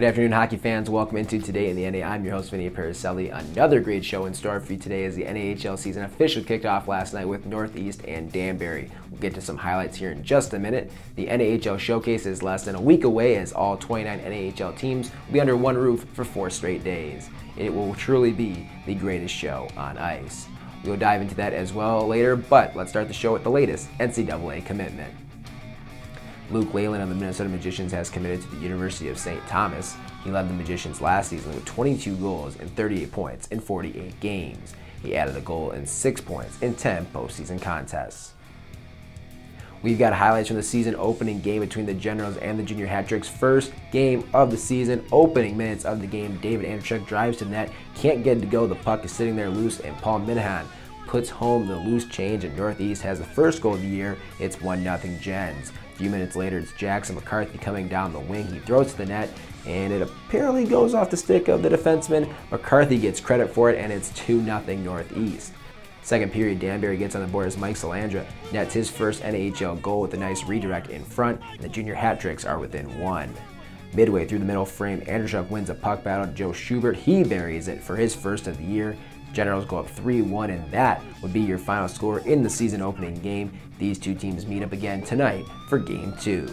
Good afternoon, hockey fans. Welcome into Today in the NA. I'm your host, Vinny Paracelli. Another great show in store for you today as the NAHL season officially kicked off last night with Northeast and Danbury. We'll get to some highlights here in just a minute. The NAHL showcase is less than a week away as all 29 NAHL teams will be under one roof for four straight days. It will truly be the greatest show on ice. We'll dive into that as well later, but let's start the show with the latest NCAA commitment. Luke Leyland of the Minnesota Magicians has committed to the University of St. Thomas. He led the Magicians last season with 22 goals and 38 points in 48 games. He added a goal and 6 points in 10 postseason contests. We've got highlights from the season opening game between the Generals and the Junior Hat Tricks. First game of the season, opening minutes of the game. David Andreychuk drives to net, can't get it to go. The puck is sitting there loose, and Paul Minahan puts home the loose change, and Northeast has the first goal of the year. It's 1 0 Gens A few minutes later, it's Jackson McCarthy coming down the wing. He throws to the net, and it apparently goes off the stick of the defenseman. McCarthy gets credit for it, and it's 2 0 Northeast. Second period, Danbury gets on the board as Mike Salandra nets his first NAHL goal with a nice redirect in front, and the junior hat tricks are within one. Midway through the middle frame, Andreychuk wins a puck battle Joe Schubert. He buries it for his first of the year. Generals go up 3-1 and that would be your final score in the season opening game. These two teams meet up again tonight for game two.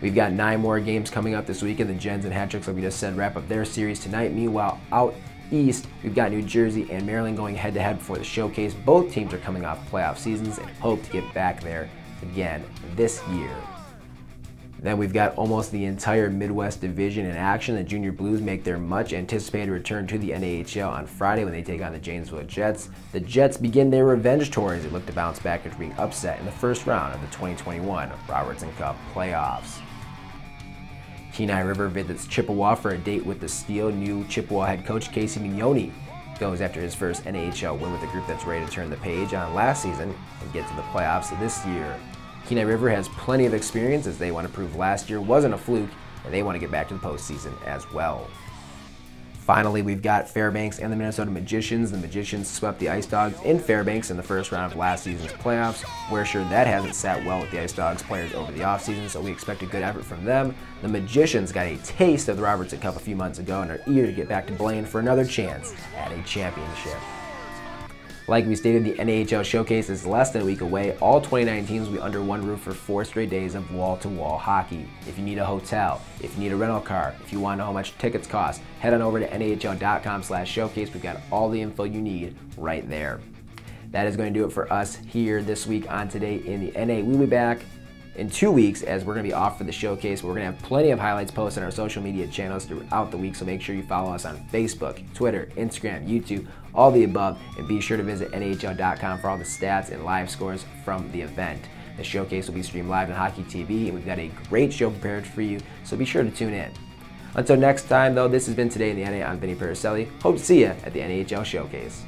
We've got nine more games coming up this weekend. The Gens and Hat Tricks, like we just said, wrap up their series tonight. Meanwhile, out east, we've got New Jersey and Maryland going head to head before the showcase. Both teams are coming off playoff seasons and hope to get back there again this year. Then we've got almost the entire Midwest Division in action. The Junior Blues make their much anticipated return to the NAHL on Friday when they take on the Janesville Jets. The Jets begin their revenge tour as they look to bounce back after being upset in the first round of the 2021 Robertson Cup playoffs. Kenai River visits Chippewa for a date with the Steel. New Chippewa head coach Casey Mignoni goes after his first NAHL win with a group that's ready to turn the page on last season and get to the playoffs this year. Kenai River has plenty of experience as they want to prove last year wasn't a fluke and they want to get back to the postseason as well. Finally, we've got Fairbanks and the Minnesota Magicians. The Magicians swept the Ice Dogs in Fairbanks in the first round of last season's playoffs. We're sure that hasn't sat well with the Ice Dogs players over the offseason, so we expect a good effort from them. The Magicians got a taste of the Robertson Cup a few months ago and are eager to get back to Blaine for another chance at a championship. Like we stated, the NAHL Showcase is less than a week away. All 29 teams will be under one roof for four straight days of wall-to-wall hockey. If you need a hotel, if you need a rental car, if you want to know how much tickets cost, head on over to nahl.com slash showcase. We've got all the info you need right there. That is going to do it for us here this week on Today in the NA. We'll be back in two weeks as we're going to be off for the showcase. We're going to have plenty of highlights posted on our social media channels throughout the week, so make sure you follow us on Facebook, Twitter, Instagram, YouTube, all the above, and be sure to visit NAHL.com for all the stats and live scores from the event. The showcase will be streamed live on Hockey TV, and we've got a great show prepared for you, so be sure to tune in. Until next time, though, this has been Today in the NA. I'm Vinny Paracelli. Hope to see you at the NAHL Showcase.